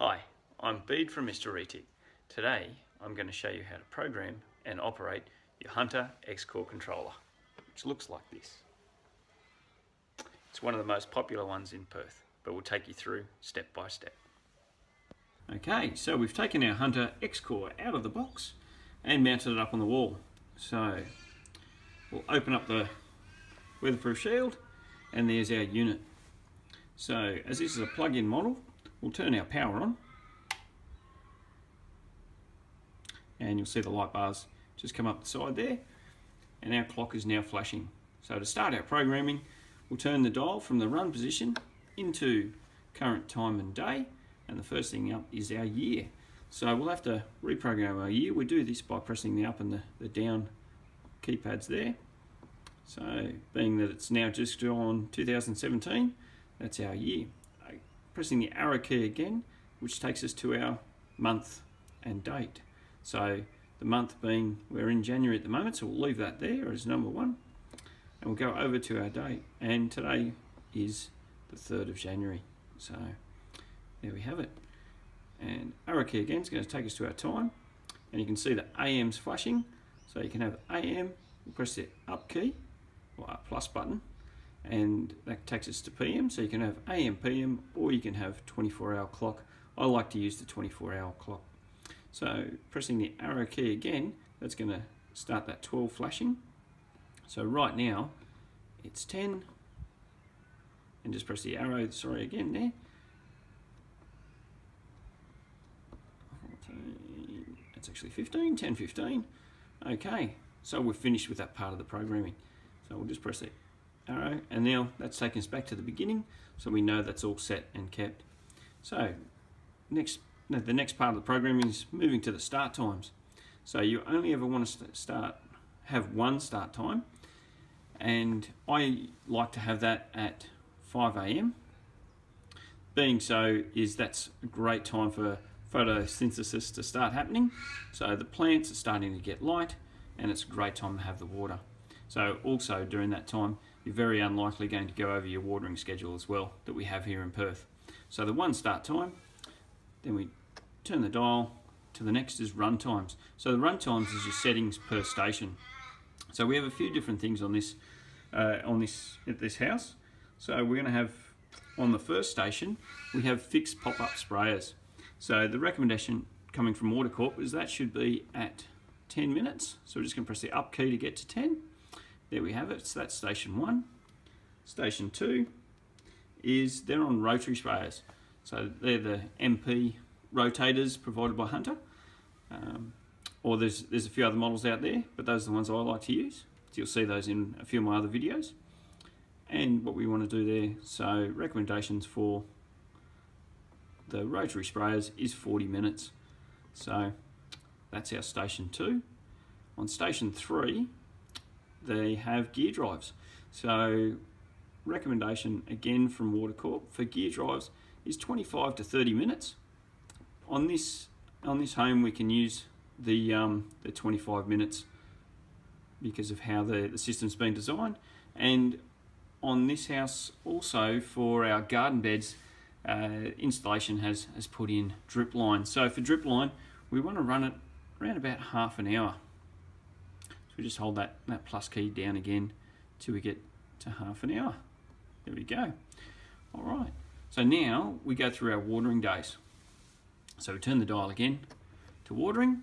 Hi, I'm Bede from Mr. Retic. Today I'm going to show you how to program and operate your Hunter X-Core controller, which looks like this. It's one of the most popular ones in Perth, but we'll take you through step by step. Okay, so we've taken our Hunter X-Core out of the box and mounted it up on the wall. So we'll open up the weatherproof shield and there's our unit. So as this is a plug-in model, we'll turn our power on and you'll see the light bars just come up the side there and our clock is now flashing. So to start our programming, we'll turn the dial from the run position into current time and day and the first thing up is our year. So we'll have to reprogram our year. We do this by pressing the up and the, the down keypads there. So being that it's now just on 2017, that's our year. Pressing the arrow key again, which takes us to our month and date. So the month being, we're in January at the moment, so we'll leave that there as number one. And we'll go over to our date. And today is the 3rd of January. So there we have it. And arrow key again is going to take us to our time. And you can see the AM's flashing. So you can have AM, press the up key, or plus button, and that takes us to PM. So you can have AM, PM, or you can have 24 hour clock. I like to use the 24 hour clock. So pressing the arrow key again, that's going to start that 12 flashing. So right now, it's 10, and just press the arrow, sorry, again there. It's actually 15, 10, 15. Okay, so we're finished with that part of the programming. So we'll just press the arrow, and now that's taken us back to the beginning, so we know that's all set and kept. So next, the next part of the programming is moving to the start times. So you only ever want to start have one start time, and I like to have that at 5 a.m. Being so is that's a great time for photosynthesis to start happening. So the plants are starting to get light, and it's a great time to have the water. So also during that time, you're very unlikely going to go over your watering schedule as well that we have here in Perth. So the one start time, then we turn the dial to the next is run times. So the run times is your settings per station. So we have a few different things on this uh, on this at this house. So we're going to have on the first station we have fixed pop-up sprayers. So the recommendation coming from Water Corp is that should be at 10 minutes. So we're just going to press the up key to get to 10. There we have it. So that's station one. Station two is they're on rotary sprayers. So they're the MP rotators provided by Hunter. Um, or there's, there's a few other models out there, but those are the ones I like to use. So you'll see those in a few of my other videos. And what we want to do there, so recommendations for the rotary sprayers is 40 minutes. So that's our station two. On station three, they have gear drives. So recommendation again from Water Corp for gear drives is 25 to 30 minutes. On this on this home we can use the um, the 25 minutes because of how the, the system's been designed and on this house also for our garden beds uh, installation has, has put in drip line. So for drip line we want to run it around about half an hour we just hold that, that plus key down again till we get to half an hour. There we go. All right. So now we go through our watering days. So we turn the dial again to watering.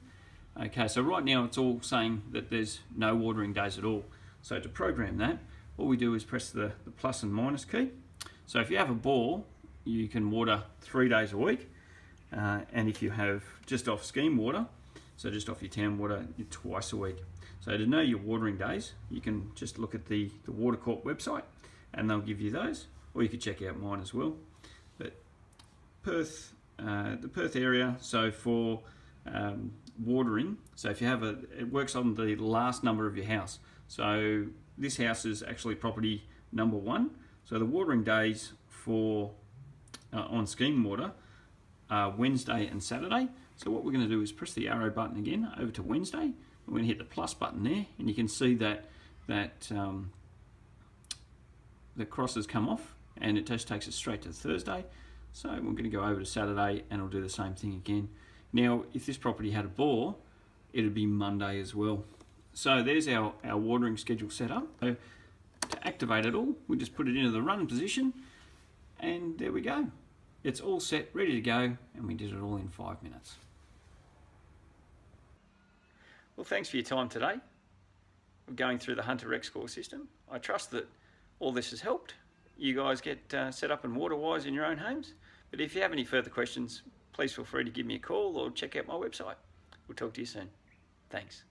Okay, so right now it's all saying that there's no watering days at all. So to program that, all we do is press the, the plus and minus key. So if you have a bore, you can water three days a week. Uh, and if you have just off scheme water, so just off your town water, twice a week. So to know your watering days, you can just look at the, the Water Corp website and they'll give you those, or you could check out mine as well. But Perth, uh, the Perth area, so for um, watering, so if you have a, it works on the last number of your house. So this house is actually property number one. So the watering days for uh, on scheme water are Wednesday and Saturday. So what we're going to do is press the arrow button again over to Wednesday we're going to hit the plus button there and you can see that that um, the cross has come off and it just takes us straight to Thursday So we're going to go over to Saturday and I'll do the same thing again. Now, if this property had a bore, it'd be Monday as well. So there's our, our watering schedule set up. So to activate it all, we just put it into the run position and there we go. It's all set, ready to go, and we did it all in five minutes. Well, thanks for your time today. We're going through the Hunter X-Core system. I trust that all this has helped. You guys get uh, set up and water-wise in your own homes. But if you have any further questions, please feel free to give me a call or check out my website. We'll talk to you soon. Thanks.